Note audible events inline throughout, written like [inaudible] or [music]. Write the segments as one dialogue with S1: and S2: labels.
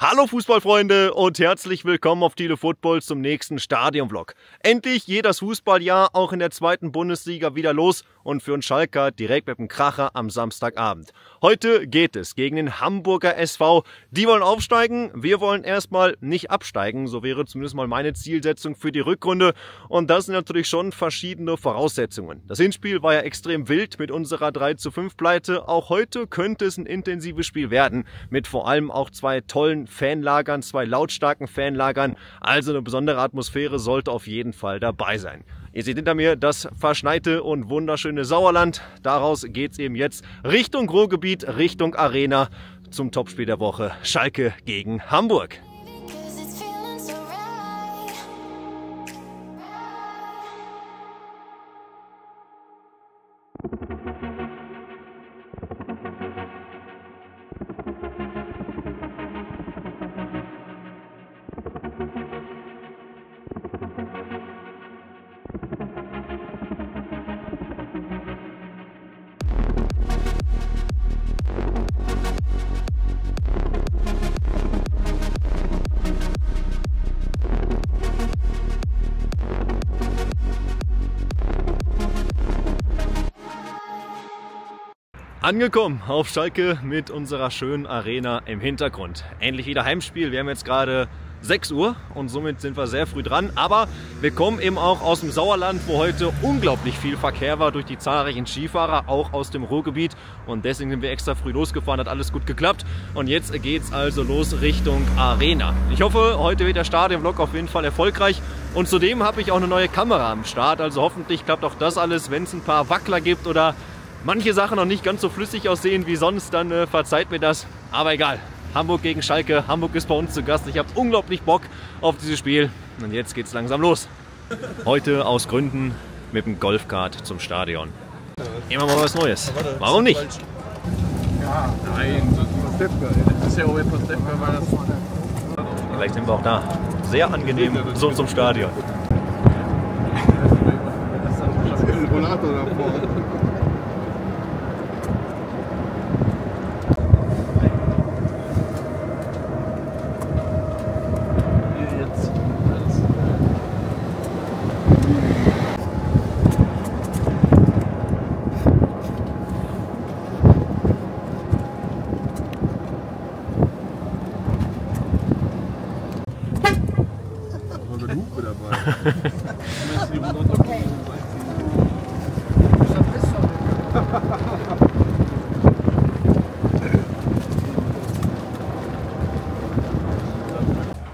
S1: Hallo Fußballfreunde und herzlich willkommen auf Tele Football zum nächsten Stadionvlog. Endlich geht das Fußballjahr auch in der zweiten Bundesliga wieder los und für uns Schalker direkt mit dem Kracher am Samstagabend. Heute geht es gegen den Hamburger SV. Die wollen aufsteigen, wir wollen erstmal nicht absteigen, so wäre zumindest mal meine Zielsetzung für die Rückrunde und das sind natürlich schon verschiedene Voraussetzungen. Das Hinspiel war ja extrem wild mit unserer 3 zu 5 Pleite. Auch heute könnte es ein intensives Spiel werden mit vor allem auch zwei tollen Fanlagern, zwei lautstarken Fanlagern. Also eine besondere Atmosphäre sollte auf jeden Fall dabei sein. Ihr seht hinter mir das verschneite und wunderschöne Sauerland. Daraus geht es eben jetzt Richtung Ruhrgebiet, Richtung Arena zum Topspiel der Woche. Schalke gegen Hamburg. Angekommen auf Schalke mit unserer schönen Arena im Hintergrund. Endlich wieder Heimspiel. Wir haben jetzt gerade 6 Uhr und somit sind wir sehr früh dran. Aber wir kommen eben auch aus dem Sauerland, wo heute unglaublich viel Verkehr war durch die zahlreichen Skifahrer, auch aus dem Ruhrgebiet. Und deswegen sind wir extra früh losgefahren, hat alles gut geklappt. Und jetzt geht es also los Richtung Arena. Ich hoffe, heute wird der Stadionvlog auf jeden Fall erfolgreich. Und zudem habe ich auch eine neue Kamera am Start. Also hoffentlich klappt auch das alles, wenn es ein paar Wackler gibt oder manche Sachen noch nicht ganz so flüssig aussehen wie sonst, dann äh, verzeiht mir das. Aber egal. Hamburg gegen Schalke. Hamburg ist bei uns zu Gast. Ich habe unglaublich Bock auf dieses Spiel. Und jetzt geht es langsam los. Heute aus Gründen mit dem Golfkart zum Stadion. Immer mal was Neues. Warum nicht?
S2: Ja, nein, das ist ja auch etwas.
S1: Vielleicht sind wir auch da. Sehr angenehm so zum Stadion.
S2: Das ist ein Rollator davor. Hier jetzt. Alles. Aber eine Lupe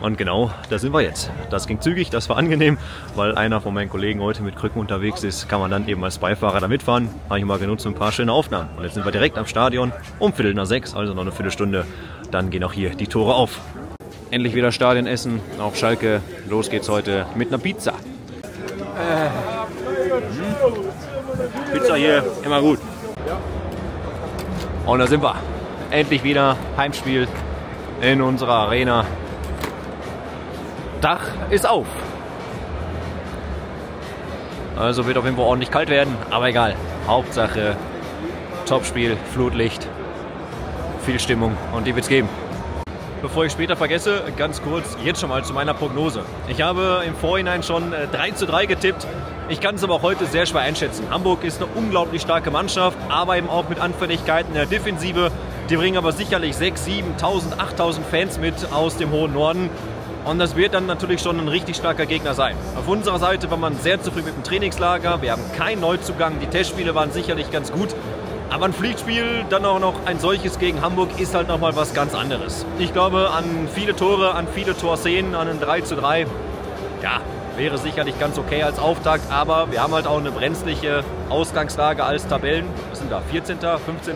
S1: Und genau, da sind wir jetzt. Das ging zügig, das war angenehm, weil einer von meinen Kollegen heute mit Krücken unterwegs ist, kann man dann eben als Beifahrer da mitfahren. Habe ich mal genutzt ein paar schöne Aufnahmen. Und jetzt sind wir direkt am Stadion um Viertel nach sechs, also noch eine Viertelstunde. Dann gehen auch hier die Tore auf. Endlich wieder Stadionessen auf Schalke. Los geht's heute mit einer Pizza. Äh. Pizza hier, immer gut. Und da sind wir. Endlich wieder Heimspiel in unserer Arena. Dach ist auf. Also wird auf jeden Fall ordentlich kalt werden, aber egal. Hauptsache Topspiel, Flutlicht, viel Stimmung und die wird's geben. Bevor ich später vergesse, ganz kurz jetzt schon mal zu meiner Prognose. Ich habe im Vorhinein schon äh, 3 zu 3 getippt. Ich kann es aber heute sehr schwer einschätzen. Hamburg ist eine unglaublich starke Mannschaft, aber eben auch mit Anfälligkeiten in der Defensive. Die bringen aber sicherlich 6, 7, 1000, 8000 Fans mit aus dem hohen Norden. Und das wird dann natürlich schon ein richtig starker Gegner sein. Auf unserer Seite war man sehr zufrieden mit dem Trainingslager. Wir haben keinen Neuzugang. Die Testspiele waren sicherlich ganz gut. Aber ein Pflichtspiel, dann auch noch ein solches gegen Hamburg, ist halt nochmal was ganz anderes. Ich glaube an viele Tore, an viele Torszenen, an ein 3 zu 3. Ja, wäre sicherlich ganz okay als Auftakt, aber wir haben halt auch eine brenzliche Ausgangslage als Tabellen. Was sind da? 14., 15.,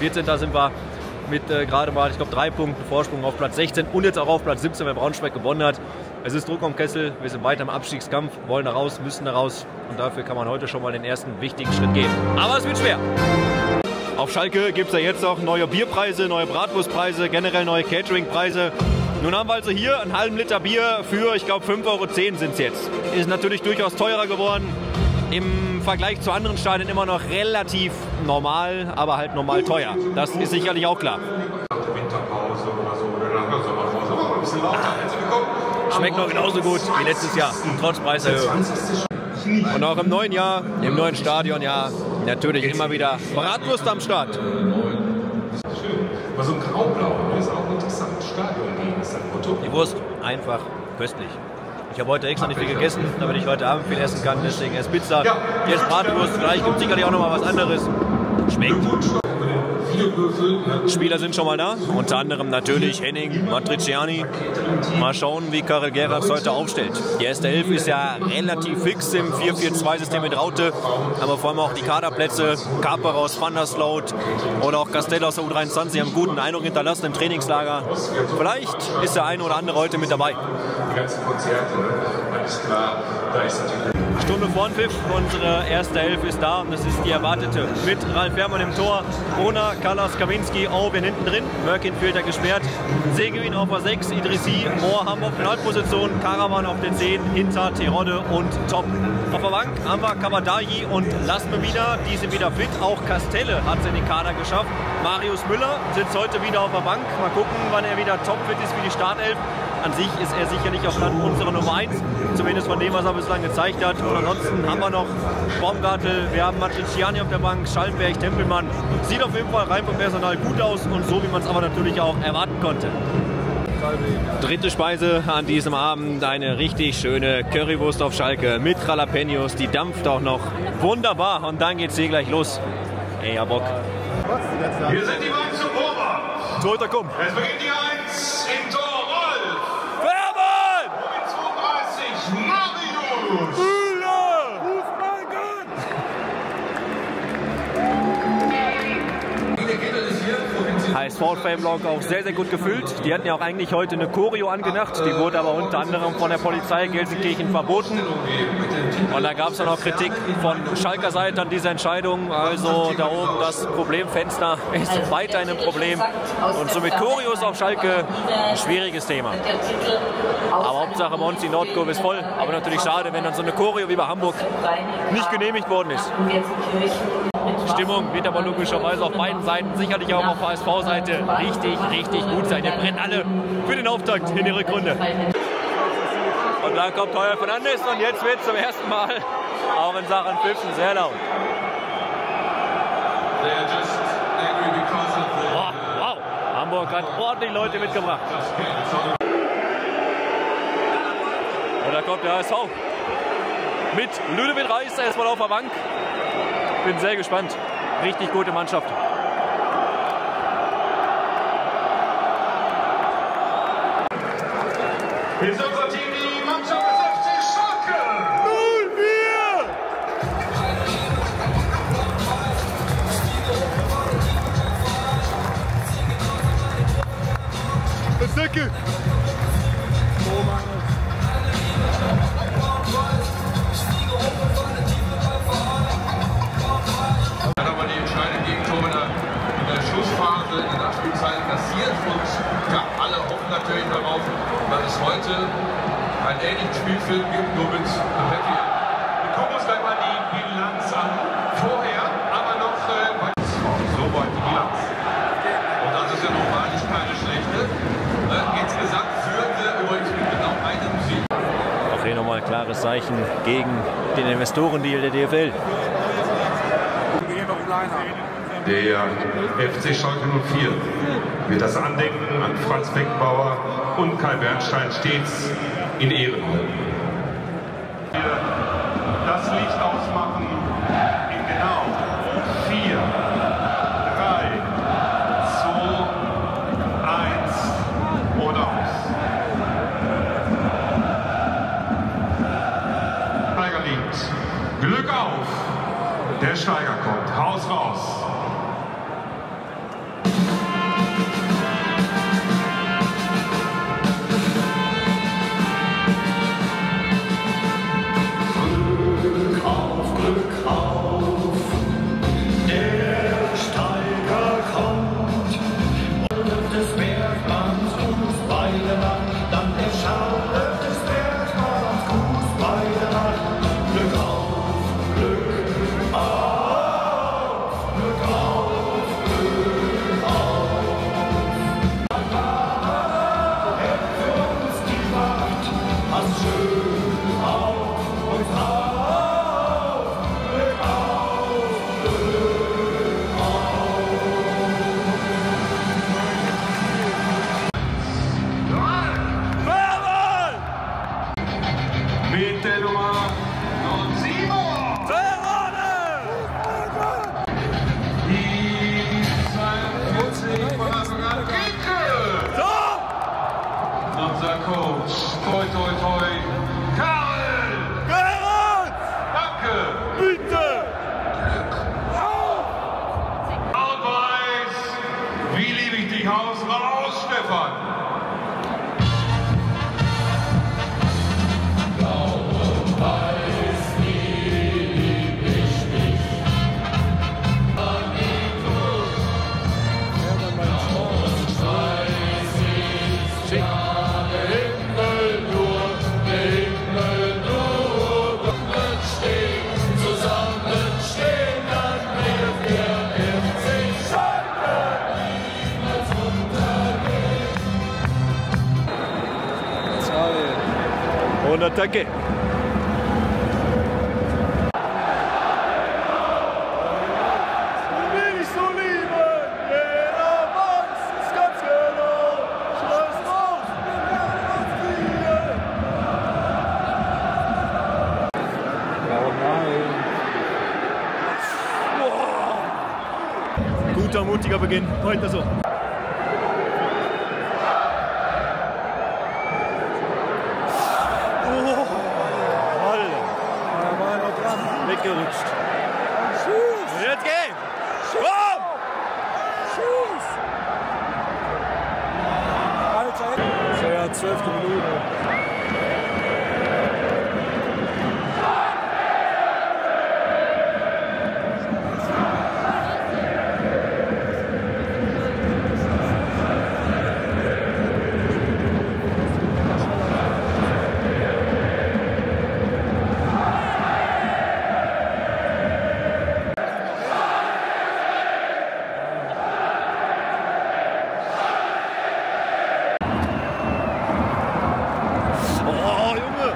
S1: 14. sind wir mit äh, gerade mal, ich glaube, drei Punkten Vorsprung auf Platz 16 und jetzt auch auf Platz 17, weil Braunschweig gewonnen hat. Es ist Druck am Kessel, wir sind weiter im Abstiegskampf, wollen da raus, müssen da raus und dafür kann man heute schon mal den ersten wichtigen Schritt gehen. Aber es wird schwer. Auf Schalke gibt es ja jetzt auch neue Bierpreise, neue Bratwurstpreise, generell neue Cateringpreise. Nun haben wir also hier einen halben Liter Bier für, ich glaube, 5,10 Euro sind es jetzt. Ist natürlich durchaus teurer geworden. Im Vergleich zu anderen Stadien immer noch relativ normal, aber halt normal teuer. Das ist sicherlich auch klar.
S3: Winterpause oder so, oder nach der Sommerpause, aber ein bisschen lauter.
S1: Schmeckt noch genauso gut wie letztes Jahr, trotz Preiserhöhung. Und auch im neuen Jahr, im neuen Stadion, ja, natürlich immer wieder Bratwurst am Start.
S3: Aber so ein Graublau, das ist auch interessant. Stadion gehen ist ein Motto.
S1: Die Wurst einfach köstlich. Ich habe heute extra nicht viel gegessen, damit ich heute Abend viel essen kann. Deswegen erst Pizza, jetzt Bratwurst. Gleich gibt es sicherlich auch noch mal was anderes. Schmeckt. Spieler sind schon mal da. Unter anderem natürlich Henning Matriciani. Mal schauen, wie Karel Gerrards heute aufstellt. Die erste Elf ist ja relativ fix im 4-4-2-System mit Raute. Aber vor allem auch die Kaderplätze. Kaper aus Van der Sloot oder auch Castell aus der U23 haben einen guten Eindruck hinterlassen im Trainingslager. Vielleicht ist der eine oder andere heute mit dabei.
S3: Die ganzen Konzerte, ne? alles klar. Da ist natürlich
S1: Stunde vor Pfiff. Unsere erste Elf ist da und das ist die erwartete. Mit Ralf Herrmann im Tor, Ona, Kalas, Kaminski, Owen hinten drin, Merkin fehlt er gesperrt, Seguin auf der 6, Idrissi, Mohr, Hamburg Finalposition, Karaman auf den 10, Hinter, Terodde und Top. Auf der Bank haben wir Kabadayi und Lasme wieder, die sind wieder fit. Auch Castelle hat es in den Kader geschafft. Marius Müller sitzt heute wieder auf der Bank. Mal gucken, wann er wieder topfit ist für die Startelf. An sich ist er sicherlich auf Land unsere Nummer 1, zumindest von dem, was er bislang gezeigt hat. Und ansonsten haben wir noch Baumgartel, wir haben Matriciani auf der Bank, Schallenberg, Tempelmann. Sieht auf jeden Fall rein vom Personal gut aus und so, wie man es aber natürlich auch erwarten konnte. Dritte Speise an diesem Abend, eine richtig schöne Currywurst auf Schalke mit Jalapenos, die dampft auch noch wunderbar und dann geht's hier gleich los. Ey, ja Bock.
S3: Wir sind die beiden zum Torwart.
S1: Torhüter, komm.
S3: Es beginnt die 1
S1: HSV-Fanblock auch sehr, sehr gut gefüllt. Die hatten ja auch eigentlich heute eine Choreo angedacht. Die wurde aber unter anderem von der Polizei Gelsenkirchen verboten. Und da gab es dann auch Kritik von Schalker Seite an dieser Entscheidung. Also da oben das Problemfenster ist weiterhin ein Problem. Und so mit Choreos auf Schalke ein schwieriges Thema. Aber Hauptsache bei uns die Nordkurve ist voll. Aber natürlich schade, wenn dann so eine Choreo wie bei Hamburg nicht genehmigt worden ist. Stimmung wird aber logischerweise auf beiden Seiten, sicherlich auch auf HSV-Seite, richtig, richtig gut sein. Wir brennen alle für den Auftakt in die Rückrunde. Und dann kommt Heuer Fernandes und jetzt wird zum ersten Mal auch in Sachen Pfiffen sehr laut. Wow, wow. Hamburg hat ordentlich Leute mitgebracht. Und da kommt der HSV. Mit Ludovic Reis erstmal auf der Bank. Bin sehr gespannt. Richtig gute Mannschaft.
S3: Hier ist unser Team, die Mannschaft des FC Schalke.
S1: Säcke!
S3: Dann natürlich darauf, dass es heute einen ähnlichen Spielfilm gibt, nur mit einem Happy End. Wir gucken uns gleich mal die Bilanz an. Vorher aber noch äh, so weit die Bilanz. Und das ist ja noch wahrlich keine schlechte. Äh, insgesamt führen wir übrigens mit genau einem Sieg.
S1: Auch hier nochmal ein klares Zeichen gegen den Investorendeal der DFL.
S3: Der FC Schalke 04 wird das Andenken an Franz Beckenbauer und Kai Bernstein stets in Ehren halten. Das Licht ausmachen in genau 4, 3, 2, 1 und aus. Steiger liegt. Glück auf! Der Steiger kommt. Haus raus! Stefan.
S1: Und Attacke. Guter, mutiger Beginn. Heute so. Weggerutscht. Und jetzt geh! Komm!
S4: Alter, ja, zwölfte Minute.
S1: Oh, Junge!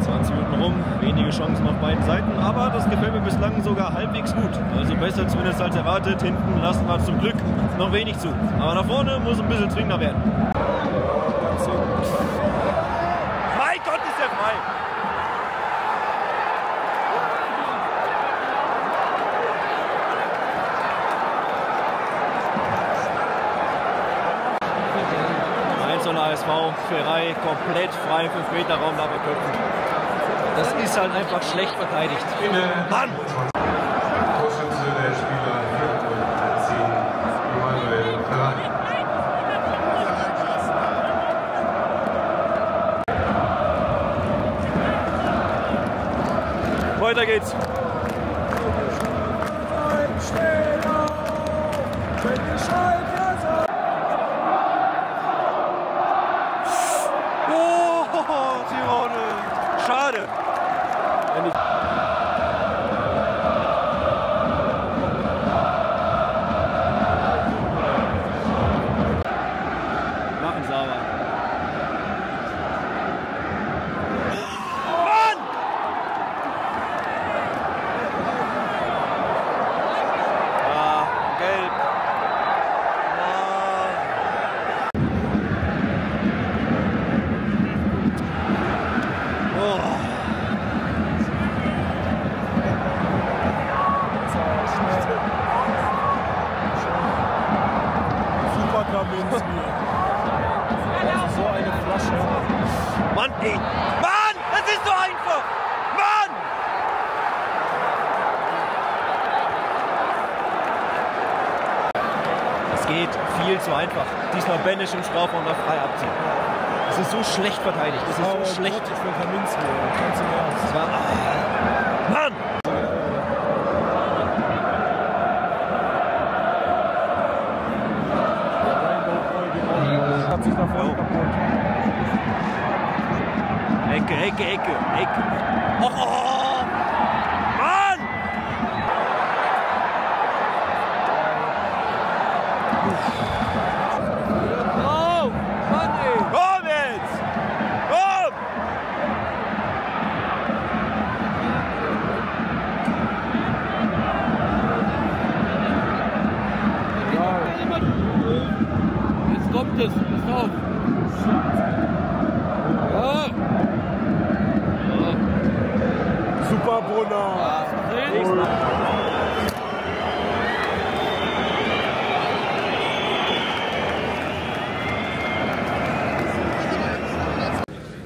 S1: 20 Minuten rum, wenige Chancen auf beiden Seiten, aber das gefällt mir bislang sogar halbwegs gut. Also besser zumindest als erwartet. Hinten lassen wir zum Glück noch wenig zu. Aber nach vorne muss ein bisschen zwingender werden. Mein Gott, ist der frei! ASV, Ferrei, komplett frei, 5 Meter Raum, aber Köpfen. Das ist halt einfach schlecht verteidigt. Mann!
S3: Torschütze der Spieler
S1: Weiter geht's. Mann, ey. Mann, das ist so einfach. Mann! Es geht viel zu einfach. Diesmal Benisch im Strafraum da frei abziehen. Das ist so schlecht verteidigt. Das ist
S4: Aber
S1: so schlecht.
S4: Gott, für Kaminski. Ganz im Ernst.
S1: Das war, ah. Mann!
S2: et que.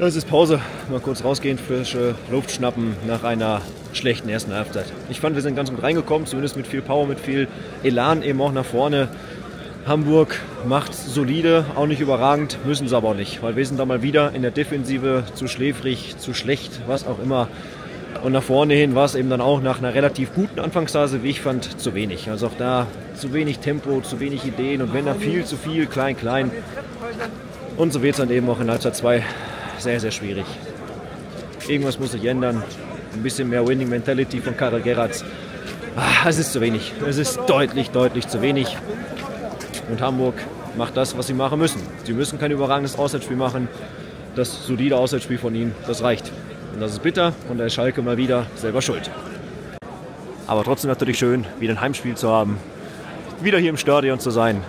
S2: Es
S1: ist Pause. Mal kurz rausgehen, frische Luft schnappen nach einer schlechten ersten Halbzeit. Ich fand, wir sind ganz gut reingekommen, zumindest mit viel Power, mit viel Elan eben auch nach vorne. Hamburg macht solide, auch nicht überragend, müssen sie aber auch nicht, weil wir sind da mal wieder in der Defensive zu schläfrig, zu schlecht, was auch immer. Und nach vorne hin war es eben dann auch nach einer relativ guten Anfangsphase, wie ich fand, zu wenig. Also auch da zu wenig Tempo, zu wenig Ideen und wenn dann viel zu viel, klein, klein. Und so wird es dann eben auch in Halbzeit 2 sehr, sehr schwierig. Irgendwas muss sich ändern. Ein bisschen mehr Winning Mentality von Karel Geratz. Ah, es ist zu wenig. Es ist deutlich, deutlich zu wenig. Und Hamburg macht das, was sie machen müssen. Sie müssen kein überragendes Auswärtsspiel machen. Das solide Auswärtsspiel von ihnen, das reicht. Und das ist bitter und ist Schalke mal wieder selber schuld. Aber trotzdem natürlich schön, wieder ein Heimspiel zu haben, wieder hier im Stadion zu sein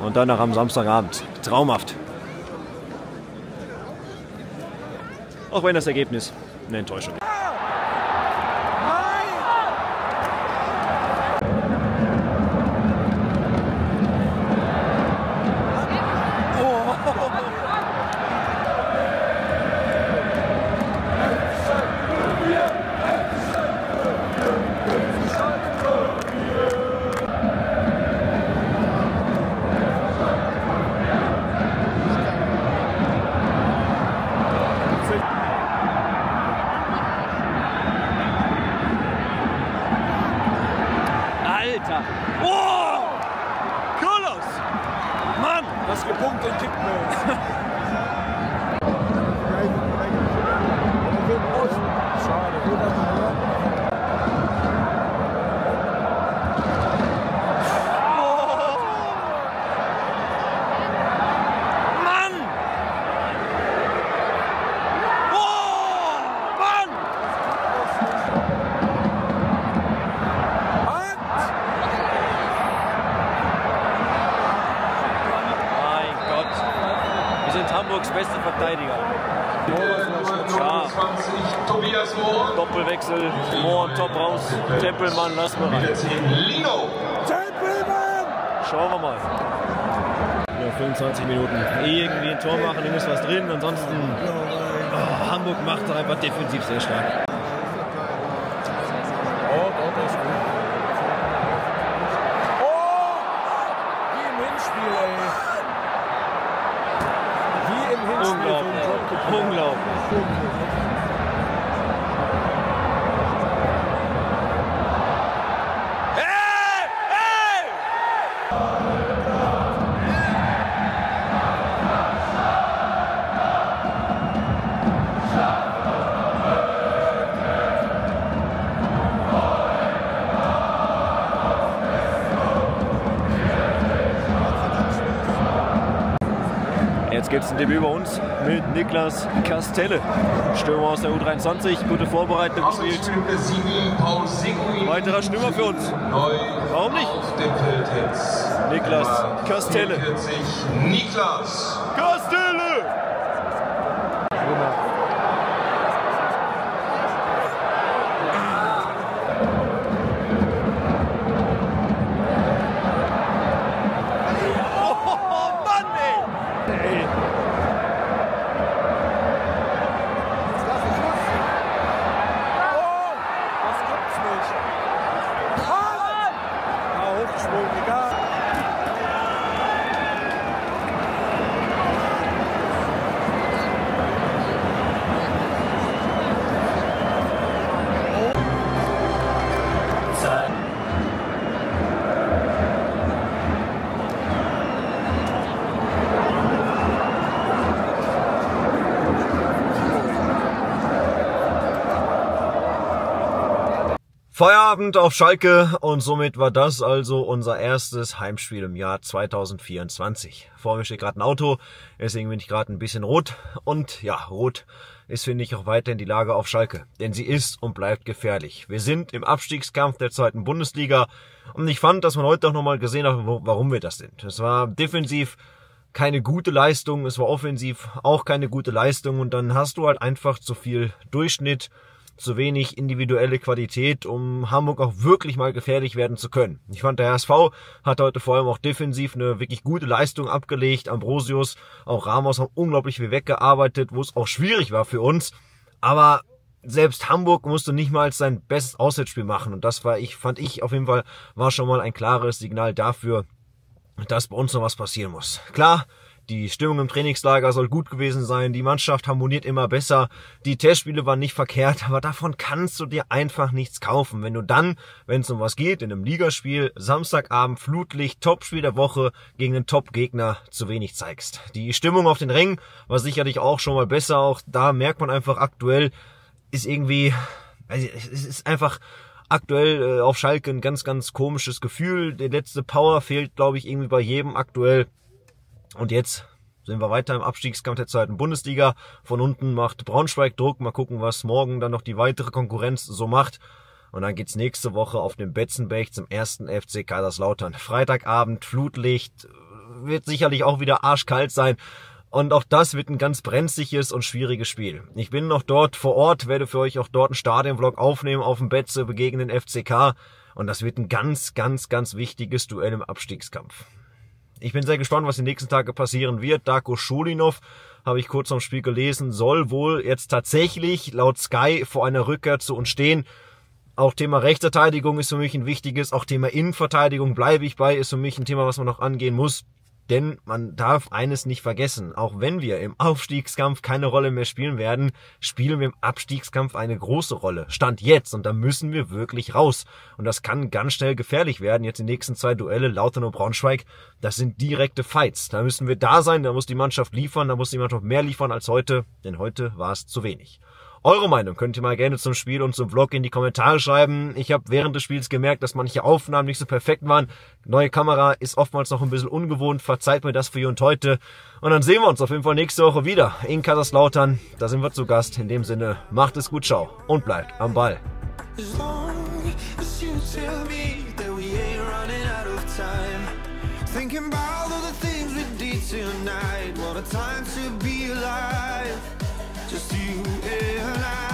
S1: und dann noch am Samstagabend. Traumhaft. Auch wenn das Ergebnis eine Enttäuschung ist. Alter! Oh! Carlos! Mann!
S4: Das gepunkt und Kickbase. [laughs]
S1: Mann! Oh! Mann! Mein Gott. Wir sind Hamburgs beste Verteidiger. Ja,
S3: 20 Tobias Mohr.
S1: Doppelwechsel, Und Top raus. Tempelmann, lassen wir rein.
S3: Der 10 Lino.
S1: Schauen wir mal. Ja, 25 Minuten. Irgendwie ein Tor machen, dann ist was drin. Ansonsten, oh, Hamburg macht einfach defensiv sehr stark. Gibt es ein Debüt bei uns mit Niklas Castelle. Stürmer aus der U23, gute Vorbereitung gespielt. Weiterer Stürmer für uns. Warum nicht? Niklas Castelle.
S3: 44, Niklas.
S1: Castelle! Feierabend auf Schalke und somit war das also unser erstes Heimspiel im Jahr 2024. Vor mir steht gerade ein Auto, deswegen bin ich gerade ein bisschen rot und ja, rot ist finde ich auch weiterhin die Lage auf Schalke, denn sie ist und bleibt gefährlich. Wir sind im Abstiegskampf der zweiten Bundesliga und ich fand, dass man heute auch nochmal gesehen hat, warum wir das sind. Es war defensiv keine gute Leistung, es war offensiv auch keine gute Leistung und dann hast du halt einfach zu viel Durchschnitt, zu wenig individuelle Qualität, um Hamburg auch wirklich mal gefährlich werden zu können. Ich fand, der HSV hat heute vor allem auch defensiv eine wirklich gute Leistung abgelegt. Ambrosius, auch Ramos haben unglaublich viel weggearbeitet, wo es auch schwierig war für uns. Aber selbst Hamburg musste nicht mal sein bestes Auswärtsspiel machen. Und das war ich, fand ich auf jeden Fall, war schon mal ein klares Signal dafür, dass bei uns noch was passieren muss. Klar, die Stimmung im Trainingslager soll gut gewesen sein, die Mannschaft harmoniert immer besser, die Testspiele waren nicht verkehrt, aber davon kannst du dir einfach nichts kaufen. Wenn du dann, wenn es um was geht, in einem Ligaspiel, Samstagabend, Flutlicht, Topspiel der Woche gegen einen Top-Gegner zu wenig zeigst. Die Stimmung auf den Rängen war sicherlich auch schon mal besser, auch da merkt man einfach aktuell, ist irgendwie, also es ist einfach aktuell äh, auf Schalke ein ganz, ganz komisches Gefühl. Der letzte Power fehlt, glaube ich, irgendwie bei jedem aktuell. Und jetzt sind wir weiter im Abstiegskampf der zweiten Bundesliga. Von unten macht Braunschweig Druck. Mal gucken, was morgen dann noch die weitere Konkurrenz so macht. Und dann geht's nächste Woche auf dem Betzenberg zum ersten FC Kaiserslautern. Freitagabend, Flutlicht, wird sicherlich auch wieder arschkalt sein. Und auch das wird ein ganz brenzliges und schwieriges Spiel. Ich bin noch dort vor Ort, werde für euch auch dort einen Stadionvlog aufnehmen auf dem Betze, begegnen den FCK. Und das wird ein ganz, ganz, ganz wichtiges Duell im Abstiegskampf. Ich bin sehr gespannt, was die nächsten Tage passieren wird. Darko Schulinov, habe ich kurz am Spiel gelesen, soll wohl jetzt tatsächlich laut Sky vor einer Rückkehr zu uns stehen. Auch Thema Rechtsverteidigung ist für mich ein wichtiges. Auch Thema Innenverteidigung bleibe ich bei, ist für mich ein Thema, was man noch angehen muss. Denn man darf eines nicht vergessen, auch wenn wir im Aufstiegskampf keine Rolle mehr spielen werden, spielen wir im Abstiegskampf eine große Rolle. Stand jetzt und da müssen wir wirklich raus. Und das kann ganz schnell gefährlich werden. Jetzt die nächsten zwei Duelle, Lautern und Braunschweig, das sind direkte Fights. Da müssen wir da sein, da muss die Mannschaft liefern, da muss die Mannschaft mehr liefern als heute, denn heute war es zu wenig. Eure Meinung könnt ihr mal gerne zum Spiel und zum Vlog in die Kommentare schreiben. Ich habe während des Spiels gemerkt, dass manche Aufnahmen nicht so perfekt waren. Neue Kamera ist oftmals noch ein bisschen ungewohnt. Verzeiht mir das für hier und heute. Und dann sehen wir uns auf jeden Fall nächste Woche wieder in Kaiserslautern. Da sind wir zu Gast. In dem Sinne, macht es gut, ciao und bleibt am Ball.
S5: Tonight. What a time to be alive. just you and I.